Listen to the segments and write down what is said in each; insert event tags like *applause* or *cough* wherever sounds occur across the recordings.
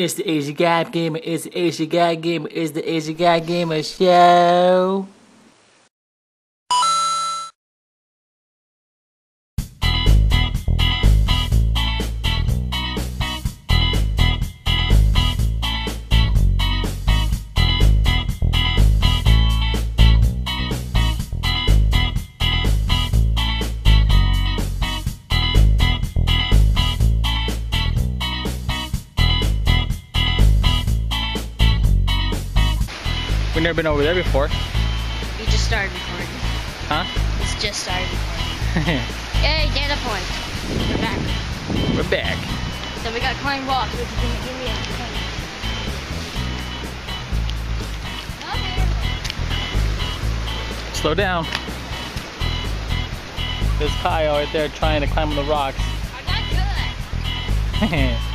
It's the Asian Guy Gamer. It's the Asian Guy Gamer. It's the Asian Guy Gamer Show. We've never been over there before. We just started recording. Huh? It's just started recording. *laughs* Yay, Dana Point. We're back. We're back. So we got climb walks, which is gonna give me a point. Slow down. There's Kyle right there trying to climb on the rocks. I'm not good. *laughs*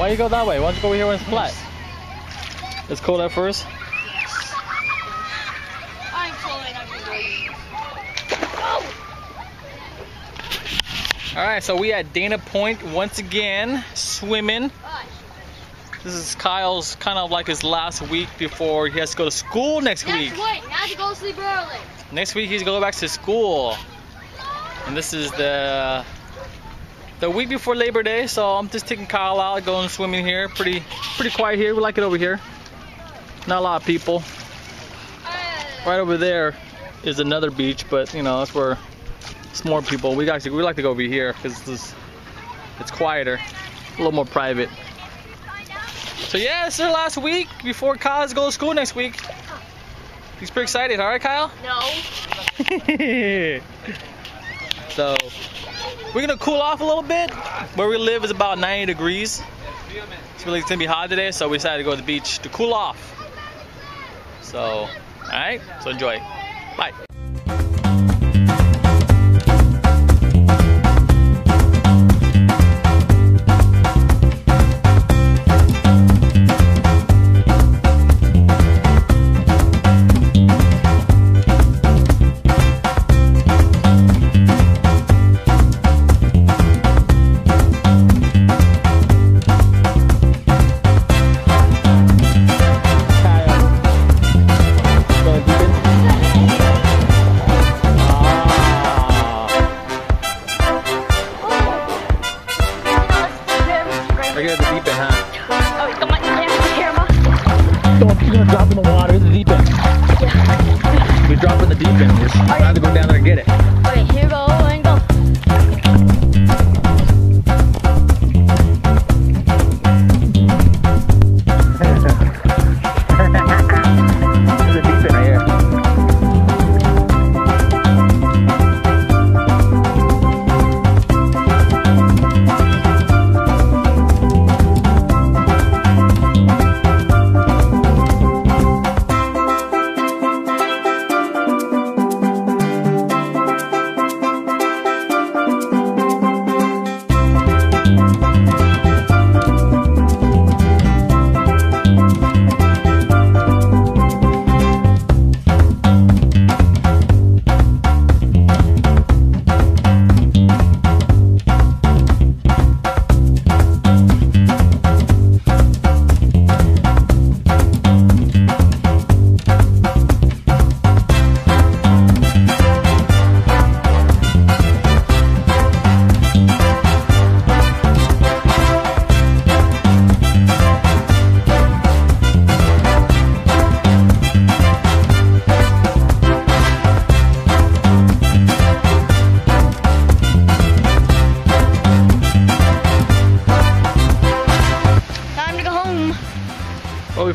Why you go that way? Why don't you go over here when it's flat? It's cold at first. I'm the way. Alright, so we at Dana Point once again, swimming. This is Kyle's kind of like his last week before he has to go to school next week. Next week, now to go sleep early. Next week he's going back to school. And this is the the week before Labor Day, so I'm just taking Kyle out, going swimming here. Pretty pretty quiet here. We like it over here. Not a lot of people. Right over there is another beach, but you know that's where it's more people. We actually we like to go over here because it's it's quieter, a little more private. So yeah, this is our last week before Kyle's go to school next week. He's pretty excited, all right, Kyle? No. *laughs* so we're gonna cool off a little bit. Where we live is about 90 degrees. It's really gonna be hot today, so we decided to go to the beach to cool off. So, all right, so enjoy. Bye. The water. The deep end. Yeah. We drop in the deep end. Have to go down there and get it. Okay, here we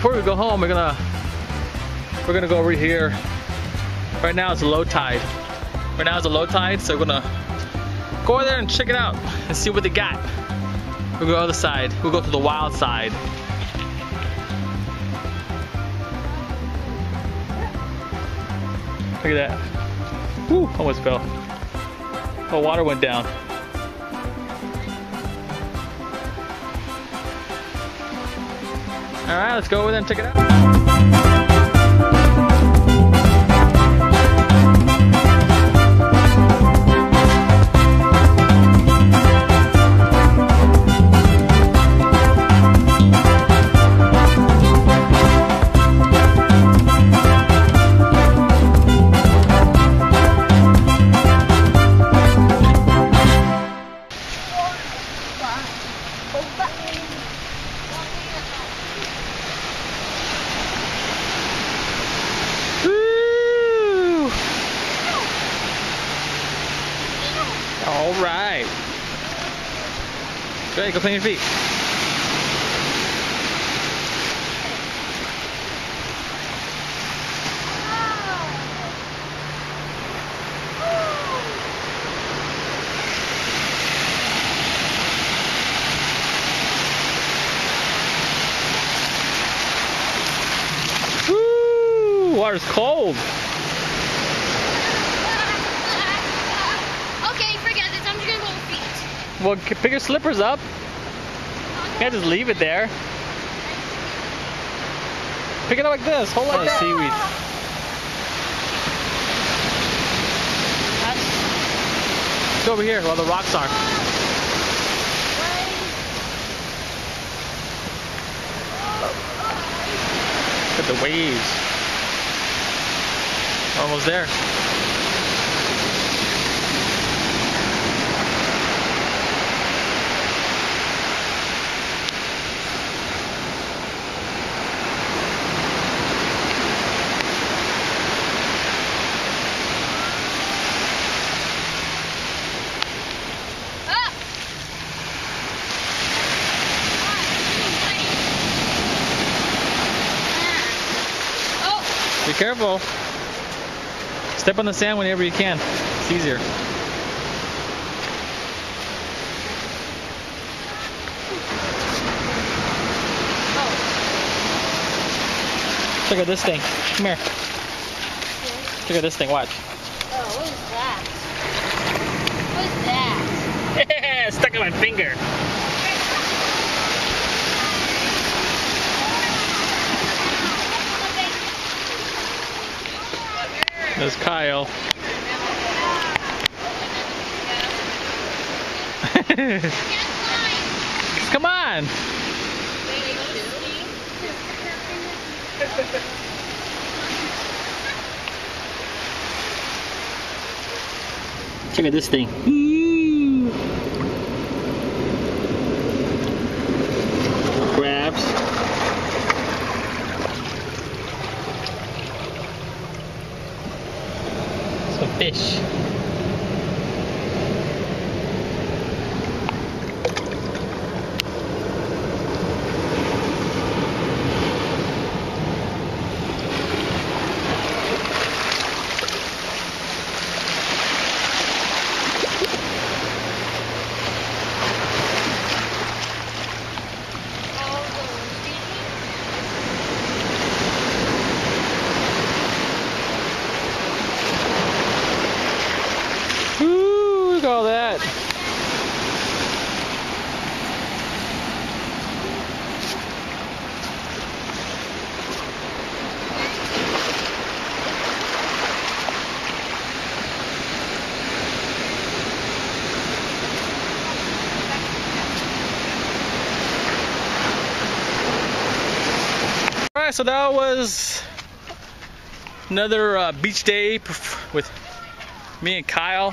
before we go home, we're gonna we're gonna go over here. Right now it's a low tide. Right now it's a low tide, so we're gonna go over there and check it out and see what they got. We'll go to the other side. We'll go to the wild side. Look at that. Whew, almost fell. The water went down. All right, let's go over there and check it out. Great, go clean your feet. Water's cold. *laughs* okay, forget this. I'm just gonna go with feet. Well, pick your slippers up. Can't just leave it there. Pick it up like this. Hold like oh, that. seaweed. Go over here where the rocks are. Look at the waves. Almost there. Careful. Step on the sand whenever you can. It's easier. Look at this thing. Come here. Look at this thing. Watch. oh, what is that? What is that? *laughs* Stuck in my finger. There's Kyle. *laughs* Come on. Check out this thing. Some fish. Ooh, look at all that. All right, so that was another uh, beach day with me and Kyle.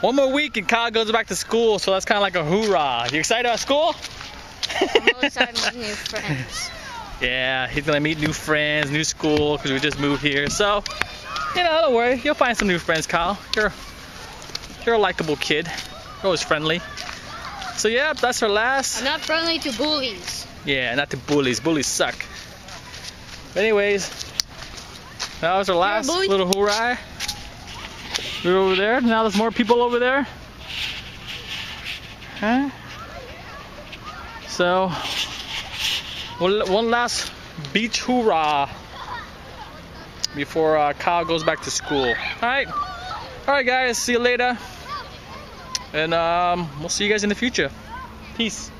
One more week and Kyle goes back to school, so that's kind of like a hoorah. You excited about school? I'm having new friends. *laughs* Yeah, he's gonna meet new friends, new school, because we just moved here. So, you know, don't worry, you'll find some new friends, Kyle. You're, you're a likable kid. You're always friendly. So yeah, that's our last. I'm not friendly to bullies. Yeah, not to bullies. Bullies suck. Anyways, that was our last little hoorah. We're over there. Now there's more people over there. Huh? So, one, one last beach hoorah before uh, Kyle goes back to school. All right. All right, guys. See you later. And um, we'll see you guys in the future. Peace.